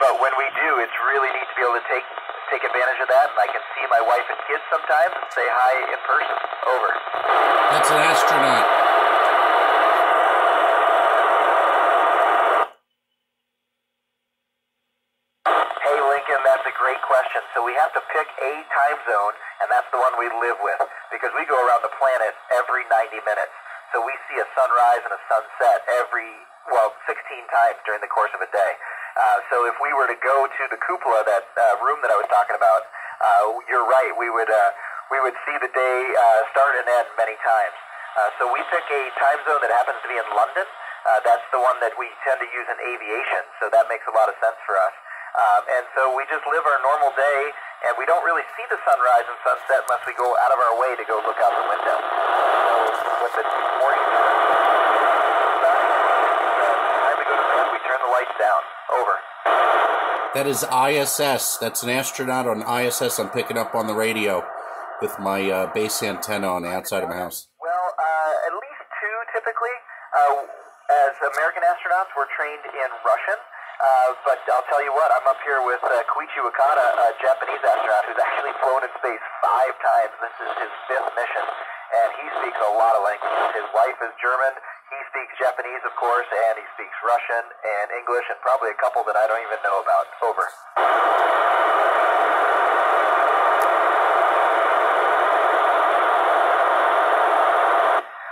but when we do, it's really neat to be able to take take advantage of that, and I can see my wife and kids sometimes and say hi in person. Over. That's an astronaut. Hey Lincoln, that's a great question. So we have to pick a time zone, and that's the one we live with because we go around the planet every 90 minutes. So we see a sunrise and a sunset every, well, 16 times during the course of a day. Uh, so if we were to go to the cupola, that uh, room that I was talking about, uh, you're right. We would uh, we would see the day uh, start and end many times. Uh, so we pick a time zone that happens to be in London. Uh, that's the one that we tend to use in aviation. So that makes a lot of sense for us. Um, and so we just live our normal day, and we don't really see the sunrise and sunset unless we go out of our way to go look out the window. So when the morning time to go to bed, we turn the lights down. Over. That is ISS. That's an astronaut on ISS. I'm picking up on the radio with my uh, base antenna on the outside of my house. Well, uh, at least two typically. Uh, as American astronauts, we're trained in Russian. Uh, but I'll tell you what, I'm up here with uh, Koichi Wakata, a Japanese astronaut who's actually flown in space five times. This is his fifth mission, and he speaks a lot of languages. His wife is German. He speaks Japanese, of course, and he speaks Russian and English, and probably a couple that I don't even know about. Over.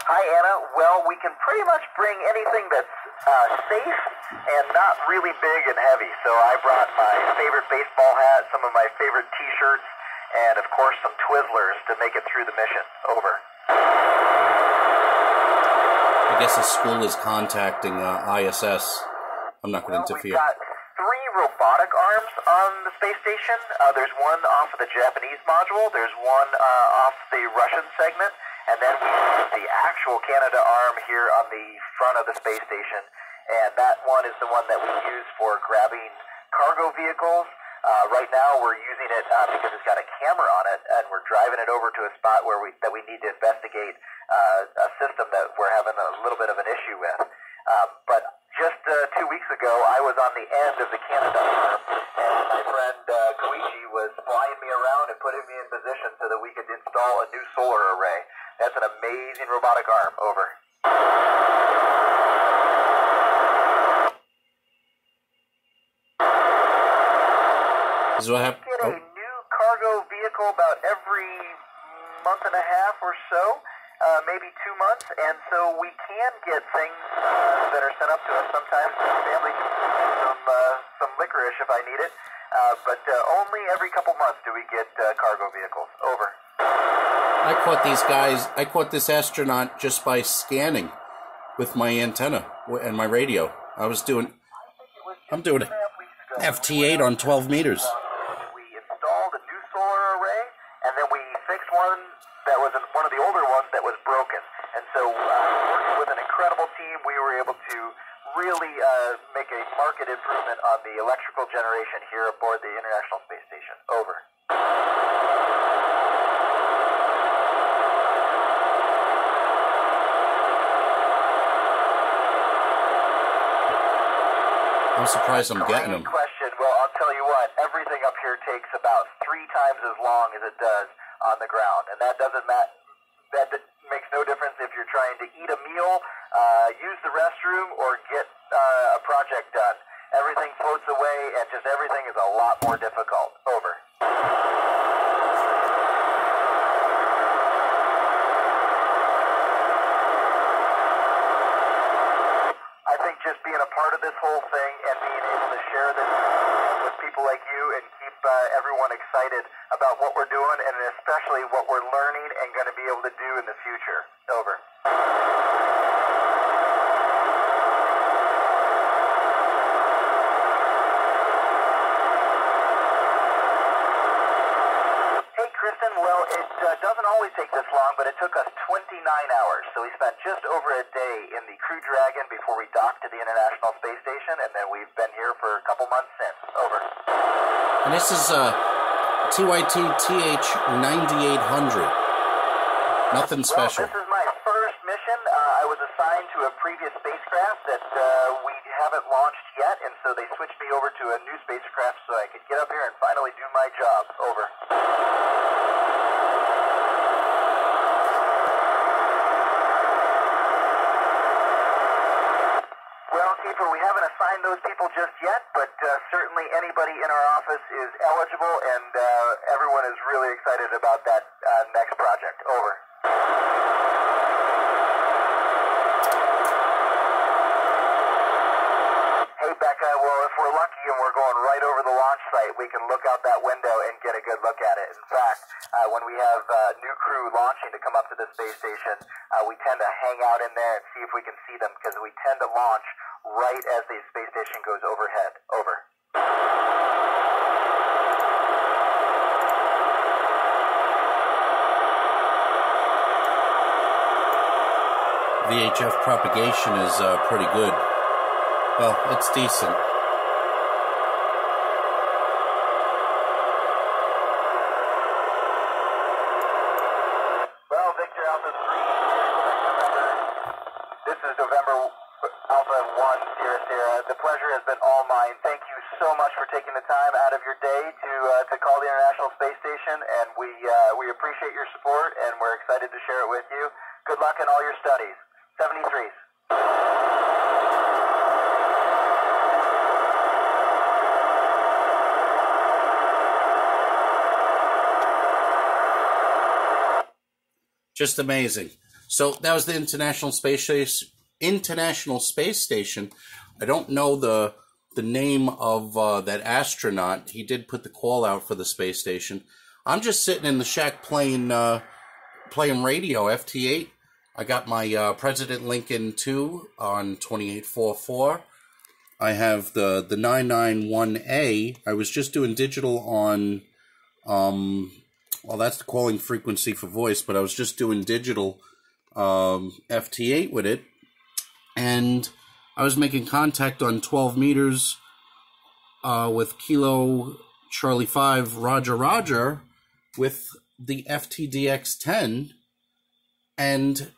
Hi, Anna. Well, we can pretty much bring anything that's uh, safe and not really big and heavy. So I brought my favorite baseball hat, some of my favorite T-shirts, and of course some Twizzlers to make it through the mission. Over. I guess the school is contacting uh, ISS. I'm not going to Well, interfere. we've got three robotic arms on the space station. Uh, there's one off of the Japanese module. There's one uh, off the Russian segment, and then we have the actual Canadarm here on the front of the space station. And that one is the one that we use for grabbing cargo vehicles. Uh, right now, we're using it uh, because it's got a camera on it, and we're driving it over to a spot where we that we need to investigate uh, a system that we're having a little bit of an issue with. Um, but just uh, two weeks ago, I was on the end of the Canadarm, and my friend uh, Koichi was flying me around and putting me in position so that we could install a new solar array. That's an amazing robotic arm. Over. This is what happened. Get a Oh, new cargo vehicle about every month and a half or so, uh, maybe two months, and so we can get things uh, that are sent up to us. Sometimes family can some uh, some licorice if I need it, uh, but uh, only every couple months do we get uh, cargo vehicles. Over. I caught these guys. I caught this astronaut just by scanning with my antenna and my radio. I was doing. I'm doing it. FT8 on 12 meters. We installed a new solar array, and then we fixed one that was one of the older ones that was broken. And so, uh, working with an incredible team, we were able to really uh, make a market improvement on the electrical generation here aboard the International Space Station. Over. I'm surprised I'm getting them. question. Well, I'll tell you what. Everything up here takes about three times as long as it does on the ground, and that doesn't matter. That makes no difference if you're trying to eat a meal, uh, use the restroom, or get uh, a project done. Everything floats away, and just everything is a lot more difficult. Over. I think just being a part of this whole thing and being able to share this with people like you and keep uh, everyone excited about what we're doing and especially what we're learning and going to be able to do in the future. Over. Hey, Kristen. Well, it uh, doesn't always take this long, but it took us 29 hours. So we spent just over a day in the Crew Dragon before we docked to the International Space Station, and then we've been here for a couple months since. Over. And this is uh, TYT TH9800. Nothing special. Well, this is my first mission. Uh, I was assigned to a previous spacecraft that uh, we haven't launched yet, and so they switched me over to a a new spacecraft so I could get up here and finally do my job. Over. Well, Keeper, we haven't assigned those people just yet, but uh, certainly anybody in our office is eligible, and uh, everyone is really excited about that uh, next project. Over. Hey, Becca, well, if we're lucky and we're going right over the launch site, we can look out that window and get a good look at it. In fact, uh, when we have uh, new crew launching to come up to the space station, uh, we tend to hang out in there and see if we can see them because we tend to launch right as the space station goes overhead. Over. VHF propagation is uh, pretty good. Well, it's decent. Well, Victor Alpha 3, this is November Alpha 1, Sierra Sierra. The pleasure has been all mine. Thank you so much for taking the time out of your day to uh, to call the International Space Station, and we uh, we appreciate your support, and we're excited to share it with you. Good luck in all your studies. 73s. Just amazing. So that was the International Space Station. International Space Station. I don't know the the name of uh, that astronaut. He did put the call out for the space station. I'm just sitting in the shack playing uh, playing radio FT8. I got my uh, President Lincoln 2 on 2844. I have the the 991A. I was just doing digital on um well that's the calling frequency for voice, but I was just doing digital um, FT8 with it and I was making contact on 12 meters uh, with Kilo Charlie 5 Roger Roger with the FTDX 10 and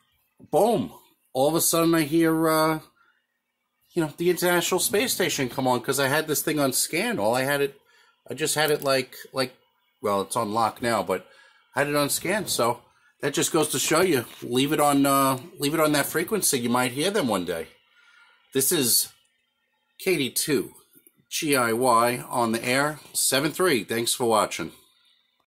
boom all of a sudden I hear uh, you know the International Space Station come on because I had this thing on scan. All I had it I just had it like like well it's on lock now but I had it on scan. So that just goes to show you leave it on uh, leave it on that frequency. You might hear them one day. This is KD 2 GIY on the air. 7-3 thanks for watching